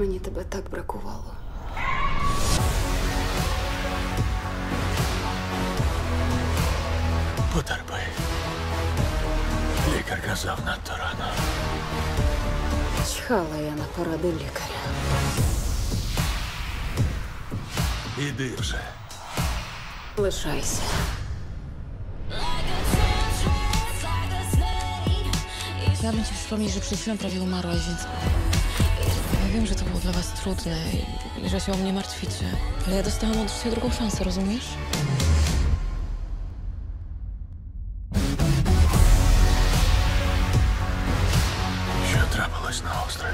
Мені тебе так бракувало. Потерпи. Лікар казав надто рано. Чхала я на поради лікаря. Іди вже. Лишайся. Chciałabym ci przypomnieć, że przed chwilą prawie umarłaś, więc... Ja wiem, że to było dla was trudne i że się o mnie martwicie, ale ja dostałam od życia drugą szansę, rozumiesz? Що трапилось на острові?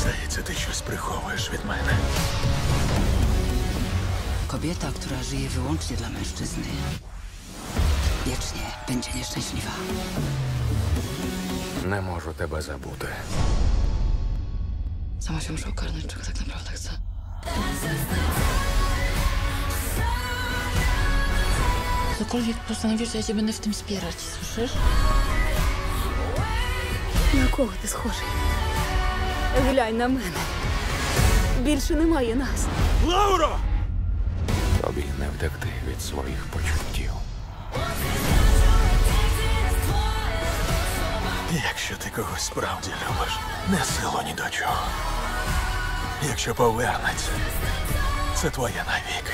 Zdaється, ти щось приховуєш від мене. Kobieta, która żyje wyłącznie dla mężczyzny, wiecznie będzie nieszczęśliwa. Не можу тебе забути. Muszę ogarnąć, czego tak naprawdę chcę. Cokolwiek postanowisz, to ja cię będę w tym wspierać, słyszysz? На кого ти схожий? Глянь на мене. Більше немає нас. Лауро! Тобі не втекти від своїх почуттів. Якщо ти когось справді любиш, не сило ні до чого. Якщо повернеться, це твоє навіки.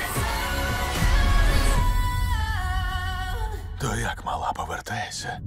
То як мала повертається,